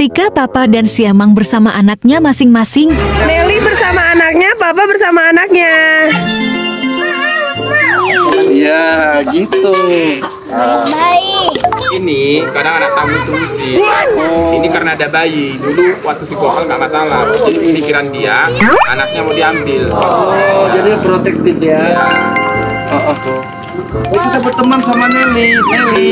ketika Papa dan Siamang bersama anaknya masing-masing. Nelly bersama anaknya, Papa bersama anaknya. Iya gitu. Baik. ini kadang anak tamu itu sih ini karena ada bayi dulu waktu si gokal nggak masalah jadi pikiran dia anaknya mau diambil Oh, jadi protektif ya. Iya. Oh, oh. Oh, kita berteman sama Nelly. Nelly.